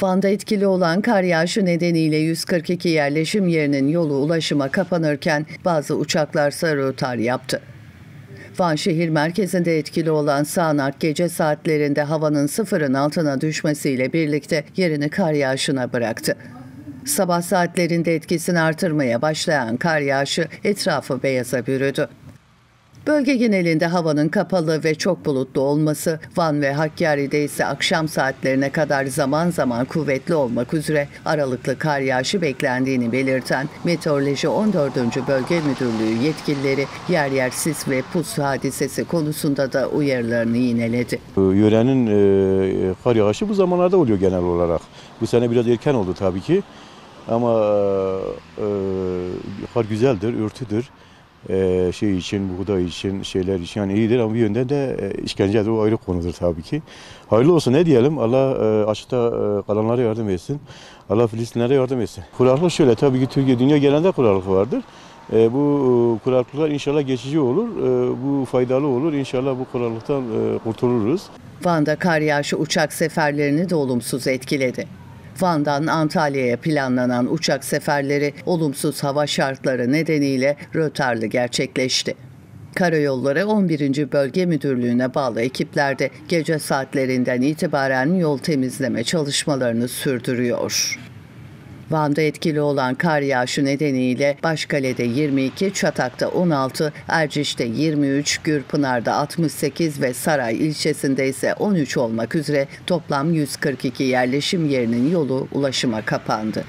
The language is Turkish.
Van'da etkili olan kar yağışı nedeniyle 142 yerleşim yerinin yolu ulaşıma kapanırken bazı uçaklar rötar yaptı. Van şehir merkezinde etkili olan sağanak gece saatlerinde havanın sıfırın altına düşmesiyle birlikte yerini kar yağışına bıraktı. Sabah saatlerinde etkisini artırmaya başlayan kar yağışı etrafı beyaza bürüdü. Bölge genelinde havanın kapalı ve çok bulutlu olması, Van ve Hakkari'de ise akşam saatlerine kadar zaman zaman kuvvetli olmak üzere aralıklı kar yağışı beklendiğini belirten Meteoroloji 14. Bölge Müdürlüğü yetkilileri yer yer sis ve pus hadisesi konusunda da uyarılarını yineledi. Yörenin e, kar yağışı bu zamanlarda oluyor genel olarak. Bu sene biraz erken oldu tabii ki. Ama e, kar güzeldir, örtüdür. E, şey için, buğday için, şeyler için yani iyidir ama bir yönden de e, işkencedir o ayrı konudur tabii ki. Hayırlı olsun ne diyelim Allah e, açıkta e, kalanlara yardım etsin. Allah Filistinlere yardım etsin. Kuraklık şöyle tabii ki Türkiye dünya genelinde kuraklık vardır. E, bu e, kuraklıklar inşallah geçici olur. Bu faydalı olur. İnşallah bu kuraklıktan e, kurtuluruz. Van'da kar yağışı uçak seferlerini de olumsuz etkiledi. Van'dan Antalya'ya planlanan uçak seferleri olumsuz hava şartları nedeniyle rötarlı gerçekleşti. Karayolları 11. Bölge Müdürlüğü'ne bağlı ekipler de gece saatlerinden itibaren yol temizleme çalışmalarını sürdürüyor. Van'da etkili olan kar yağışı nedeniyle Başkale'de 22, Çatak'ta 16, Erciş'te 23, Gürpınar'da 68 ve Saray ilçesinde ise 13 olmak üzere toplam 142 yerleşim yerinin yolu ulaşıma kapandı.